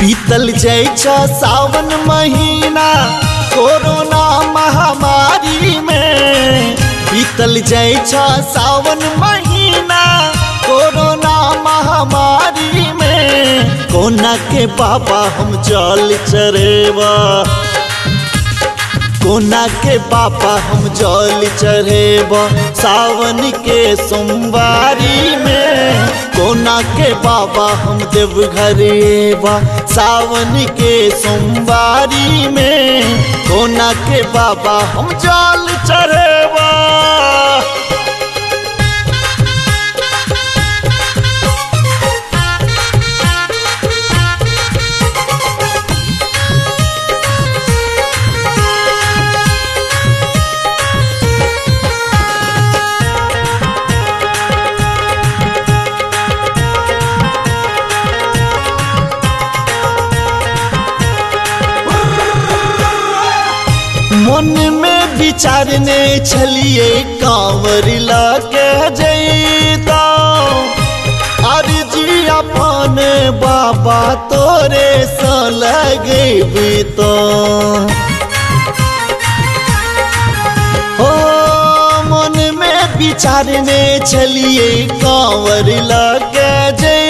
बीतल जाए सावन महीना, कोरोना महामारी में। बीतल छ सावन महीना, कोरोना महामारी में। कोना के बाबा हम चल चढ़ेवा कोना के पापा हम जल चढ़ेब सावन के सोमवारी में। कोना के बाबा हम देवघर एबा सावन के सोमवारी में। कोना के बाबा हम जल चढ़ेबा विचारने छलिए कांवर लाके जैता अर्जी अपन बाबा तोरे स लगे तो मन में विचारने छलिए कांवर लाके जैता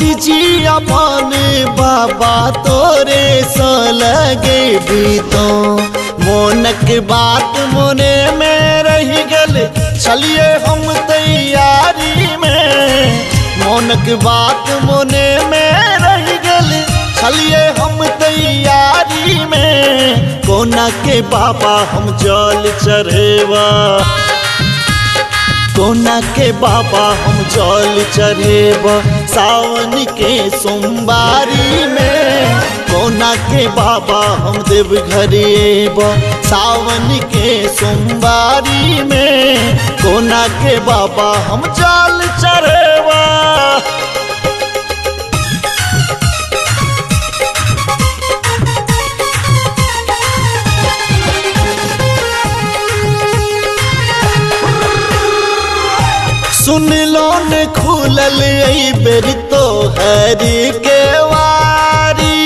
जी अपन बाबा तोरे स लगे बीतो। मोनक बात मोने में रह गल, चलिए हम तैयारी में। मोनक बात मोने में रह गल, चलिए हम तैयारी में। कोना के बाबा हम जल चढ़ेवा। कोना के बाबा हम जल चढ़ेब सावन के सोमवारी में कोना के बाबा हम देवघर एब। सावन के सोमवारी में कोना के बाबा हम चाल चढ़ेबा। सुन लो ने खुलल बेर तो हरी के वारी।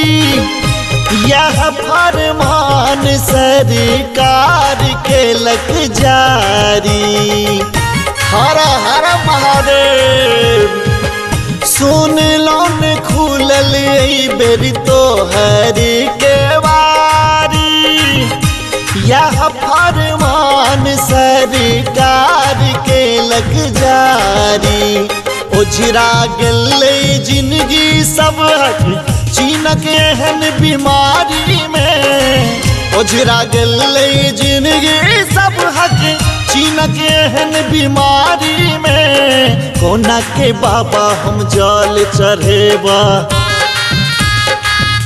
यह फरमान सरकार के लग जारी। हर हर महादेव, सुन लोन खुलल बेर तो हरी के उजरा गल ज़िंदगी सब चीन के एहन बीमारी में। उजरा गल ज़िंदगी सब हक चीनक एहन बीमारी में। कोना के बाबा हम जल चढ़ेबा।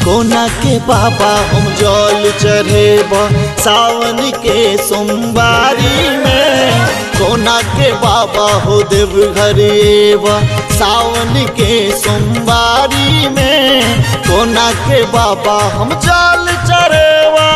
कोना के बाबा हम जल चढ़ेबा, सावन के सोमवारी में। के बाबा हो देव घरेवा। सावन के सोमवारी में कोना के बाबा हम चाल चढ़ेबा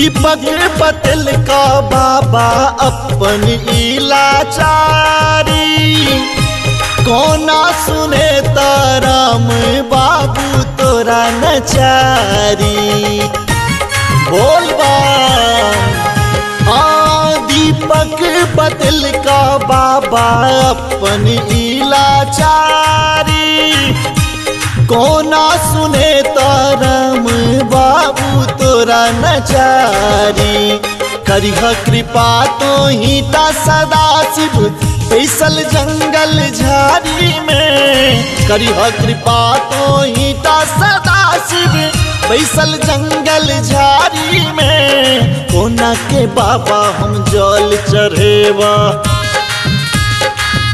दीपक पतल का बाबा अपन इलाचारी। कोना सुने ताराम बाबू तोरा नचारी। बोलबा दीपक बदल का बाबा अपन इलाचारी। कोना तोरा नचारी। करिह कृपा तो ही ता सदा शिव। बैसल जंगल झाड़ी में। करिह कृपा तो ही ता सदा शिव। बैसल जंगल झाड़ी में। कोना के बाबा हम जल चढ़ेवा।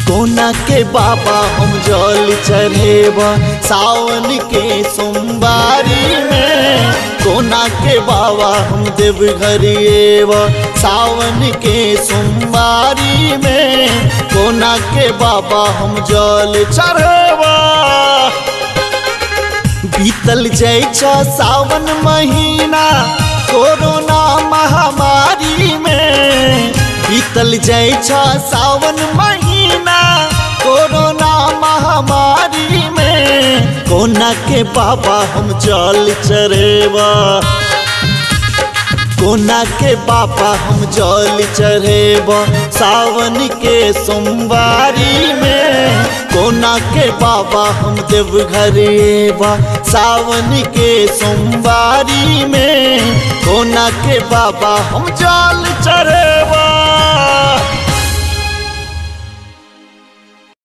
कोना के बाबा हम जल चढ़ेब सावन के सोमवारी में। कोना के बाबा हम देव घरिएव सावन के सोमवारी में। कोना के बाबा हम जल चढ़ेवा बीतल छ सावन महीना कोरोना महामारी में। बीतल छ सावन महीना कोना के बाबा हम जल चढ़ेवा। कोना के बाबा हम जल चढ़ेब सावन के सोमवारी में कोना के बाबा हम देव घरेबा सावन के सोमवारी में कोना के बाबा हम जल चढ़